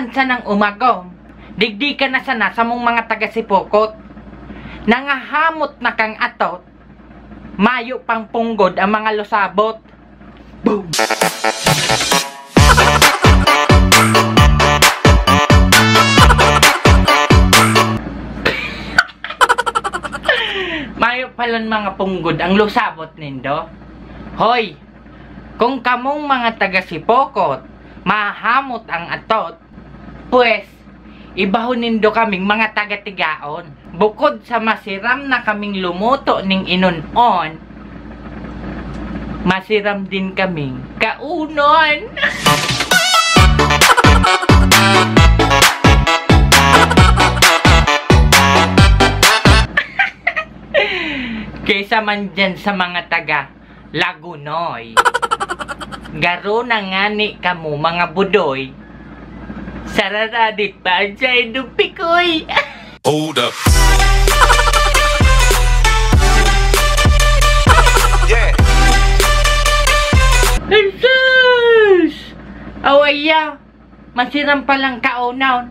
man sa nang umagom. Digdi ka na sana sa mong mga taga-sipokot. Nangahamot na kang atot. Mayo pang punggod ang mga lusabot. Boom! Mayo palan mga punggod ang lusabot nindo. Hoy, kung kamong mga taga-sipokot, mahamot ang atot, pues, ibahon nindo kaming mga taga-tigaon. Bukod sa masiram na kaming lumuto ning inon-on, masiram din kaming kaunon. Kaysa man dyan sa mga taga Lagunoy. Garo na nga ni kamo mga budoy. Sararadit pa sa idupikoy. Hold up. Yeah. Jesus! Awaya, masiram palang kaunaw.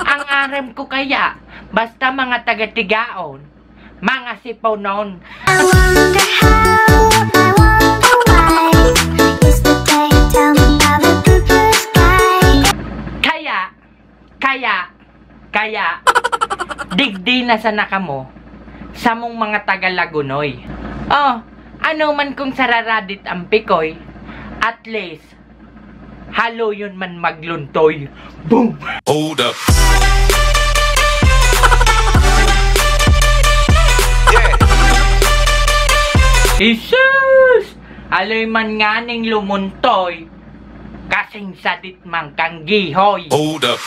Ang aram ko kaya, basta mga taga-tigaon, mga sipaw noon. I wonder how, digdi na sa nakamo sa mong mga taga-lagunoy. Oh, ano man kung sararadit ang pikoy, at least, halo yun man magluntoy. Boom! Hold up. Yeah. Jesus! Aloy man nga ning lumuntoy, kasing sadit mang kang gihoy. Hold up.